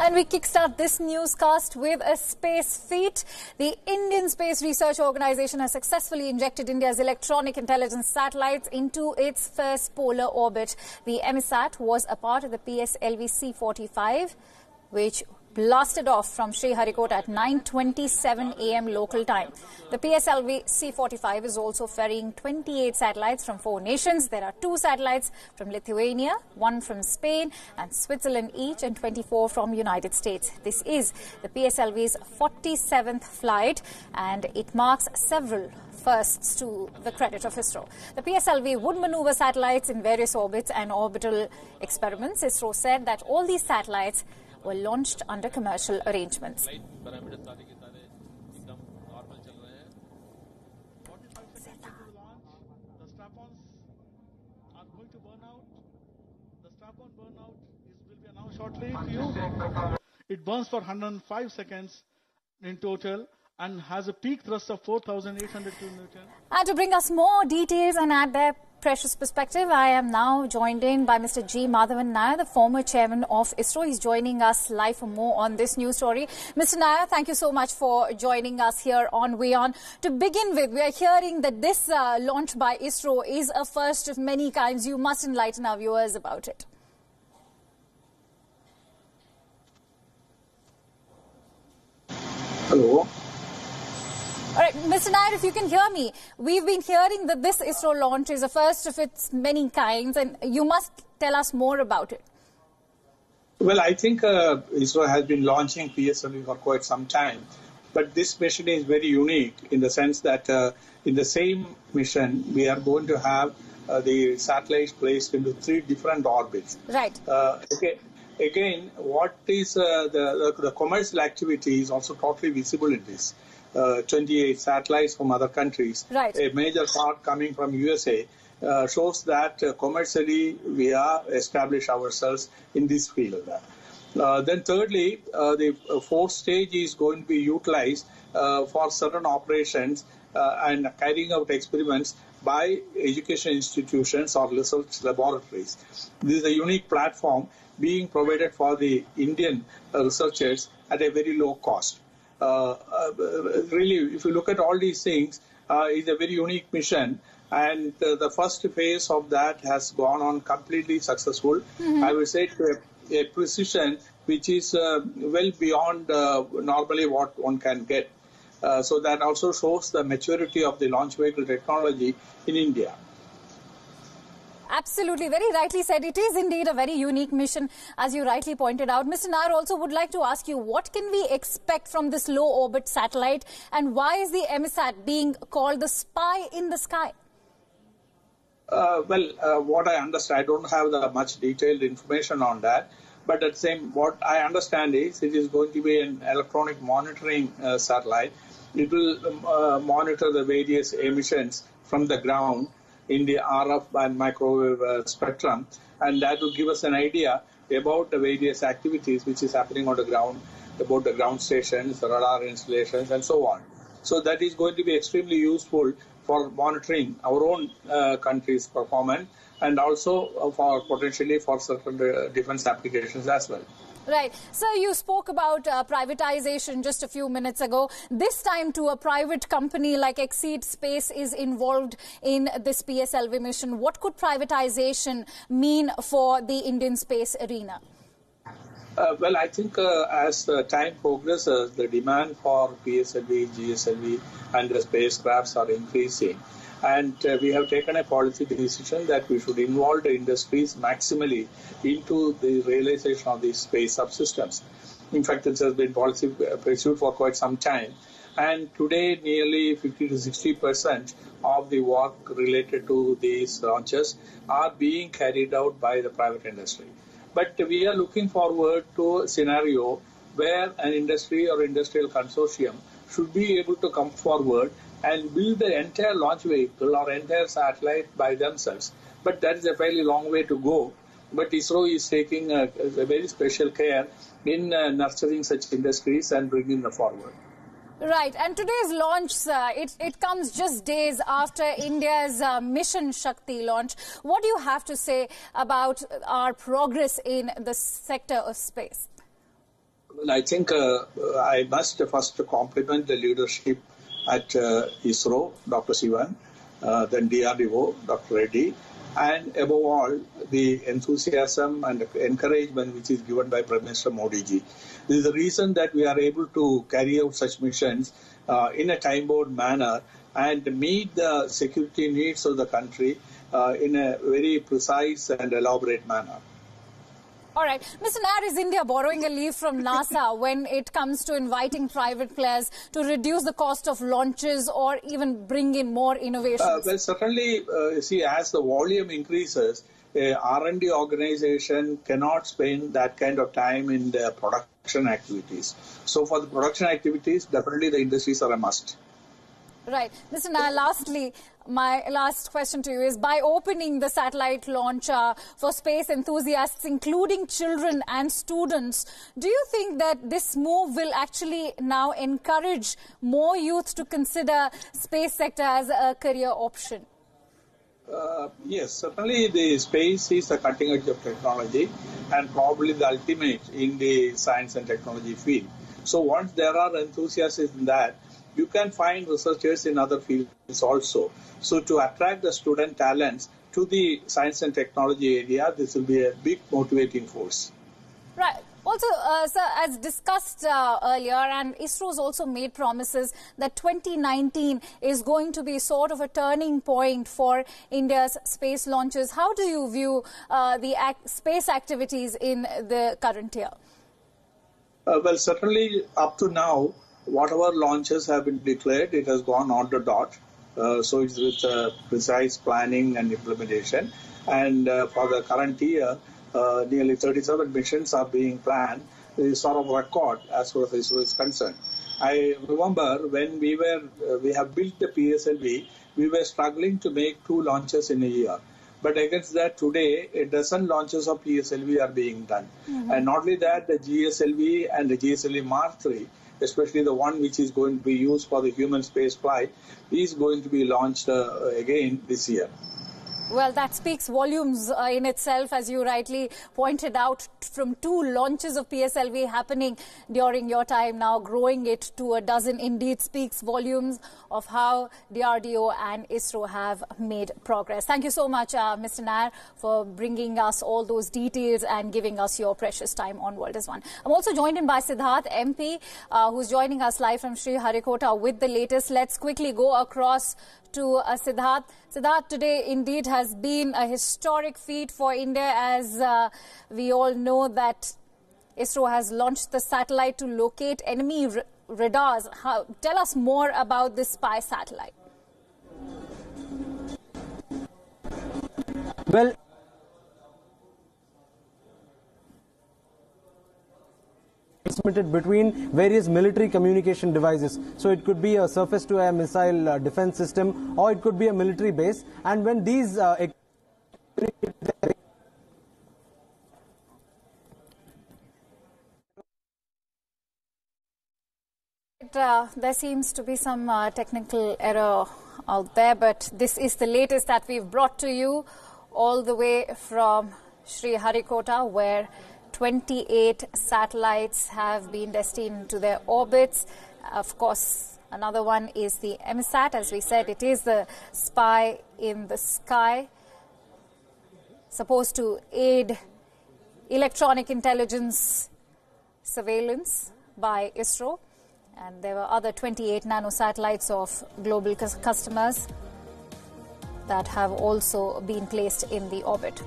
And we kickstart this newscast with a space feat. The Indian Space Research Organization has successfully injected India's electronic intelligence satellites into its first polar orbit. The EMISAT was a part of the PSLV C-45, which blasted off from Sriharikota at 9.27 a.m. local time. The PSLV C-45 is also ferrying 28 satellites from four nations. There are two satellites from Lithuania, one from Spain and Switzerland each, and 24 from United States. This is the PSLV's 47th flight, and it marks several firsts to the credit of ISRO. The PSLV would maneuver satellites in various orbits and orbital experiments. ISRO said that all these satellites were launched under commercial arrangements. The strap-ons are going to burn out. The strap-on burnout is, will be announced shortly to you. It burns for 105 seconds in total and has a peak thrust of 4,800 kilonewton. And to bring us more details and add their precious perspective, I am now joined in by Mr. G. Madhavan Nair, the former chairman of ISRO. He's joining us live for more on this news story. Mr. Nair, thank you so much for joining us here on WION. To begin with, we are hearing that this uh, launch by ISRO is a first of many kinds. You must enlighten our viewers about it. Hello. All right, Mr. Nair, if you can hear me, we've been hearing that this ISRO launch is the first of its many kinds, and you must tell us more about it. Well, I think uh, ISRO has been launching PSLV for quite some time, but this mission is very unique in the sense that uh, in the same mission we are going to have uh, the satellites placed into three different orbits. Right. Uh, okay. Again, what is uh, the, the the commercial activity is also totally visible in this. Uh, 28 satellites from other countries, Right. a major part coming from USA, uh, shows that uh, commercially we are established ourselves in this field. Uh, then thirdly, uh, the fourth stage is going to be utilized uh, for certain operations uh, and carrying out experiments by education institutions or research laboratories. This is a unique platform being provided for the Indian uh, researchers at a very low cost. Uh, uh, really, if you look at all these things, uh, it's a very unique mission. And uh, the first phase of that has gone on completely successful. I would say to a, a precision which is uh, well beyond uh, normally what one can get. Uh, so that also shows the maturity of the launch vehicle technology in India. Absolutely, very rightly said. It is indeed a very unique mission, as you rightly pointed out. Mr. Nair also would like to ask you, what can we expect from this low orbit satellite, and why is the EMISAT being called the spy in the sky? Uh, well, uh, what I understand, I don't have the much detailed information on that. But at the same, what I understand is it is going to be an electronic monitoring uh, satellite. It will um, uh, monitor the various emissions from the ground in the RF and microwave uh, spectrum, and that will give us an idea about the various activities which is happening on the ground, about the ground stations, the radar installations, and so on. So that is going to be extremely useful for monitoring our own uh, country's performance and also uh, for potentially for certain uh, defense applications as well. Right. So you spoke about uh, privatization just a few minutes ago. This time, to a private company like Exceed Space is involved in this PSLV mission. What could privatization mean for the Indian space arena? Uh, well, I think uh, as the time progresses, the demand for PSLV, GSLV, and the spacecrafts are increasing. And uh, we have taken a policy decision that we should involve the industries maximally into the realization of these space subsystems. In fact, this has been policy uh, pursued for quite some time. And today, nearly 50 to 60 percent of the work related to these launches are being carried out by the private industry. But we are looking forward to a scenario where an industry or industrial consortium should be able to come forward and build the entire launch vehicle or entire satellite by themselves. But that is a fairly long way to go. But ISRO is taking a, a very special care in uh, nurturing such industries and bringing them forward. Right, and today's launch, uh, it, it comes just days after India's uh, Mission Shakti launch. What do you have to say about our progress in the sector of space? Well, I think uh, I must first compliment the leadership at uh, ISRO, Dr. Sivan, uh, then DRDO, Dr. Reddy, and above all, the enthusiasm and encouragement which is given by Prime Minister Modi ji. This is the reason that we are able to carry out such missions uh, in a time-bound manner and meet the security needs of the country uh, in a very precise and elaborate manner. All right. Mr. Nair, is India borrowing a leaf from NASA when it comes to inviting private players to reduce the cost of launches or even bring in more innovations? Uh, well, certainly, uh, see, as the volume increases, a R&D organization cannot spend that kind of time in the production activities. So for the production activities, definitely the industries are a must. Right. Mr. Nair, lastly, my last question to you is by opening the satellite launcher for space enthusiasts, including children and students, do you think that this move will actually now encourage more youth to consider space sector as a career option? Uh, yes, certainly the space is a cutting edge of technology and probably the ultimate in the science and technology field. So once there are enthusiasts in that, you can find researchers in other fields also. So to attract the student talents to the science and technology area, this will be a big motivating force. Right. Also, uh, sir, as discussed uh, earlier, and ISRO has also made promises that 2019 is going to be sort of a turning point for India's space launches. How do you view uh, the act space activities in the current year? Uh, well, certainly up to now, whatever launches have been declared, it has gone on the dot. Uh, so it's with uh, precise planning and implementation. And uh, for the current year, uh, nearly 37 missions are being planned. It's sort of record as far as ISRO is concerned. I remember when we were uh, we have built the PSLV, we were struggling to make two launches in a year. But against that, today, a dozen launches of PSLV are being done. Mm-hmm. And not only that, the GSLV and the GSLV Mark III especially the one which is going to be used for the human space flight, is going to be launched uh, again this year. Well, that speaks volumes uh, in itself, as you rightly pointed out, from two launches of PSLV happening during your time now, growing it to a dozen indeed speaks volumes of how DRDO and ISRO have made progress. Thank you so much, uh, Mr. Nair, for bringing us all those details and giving us your precious time on World is One. I'm also joined in by Siddharth MP, uh, who's joining us live from Sri Harikota with the latest. Let's quickly go across to uh, Siddharth. Siddharth, today indeed has been a historic feat for India as uh, we all know that ISRO has launched the satellite to locate enemy radars. How, tell us more about this spy satellite. Well, transmitted between various military communication devices. So it could be a surface-to-air missile uh, defense system or it could be a military base. And when these uh, uh, there seems to be some uh, technical error out there, but this is the latest that we've brought to you all the way from Sriharikota, where 28 satellites have been destined to their orbits. Of course, another one is the EMISAT. As we said, it is the spy in the sky, supposed to aid electronic intelligence surveillance by ISRO. And there were other 28 nanosatellites of global customers that have also been placed in the orbit.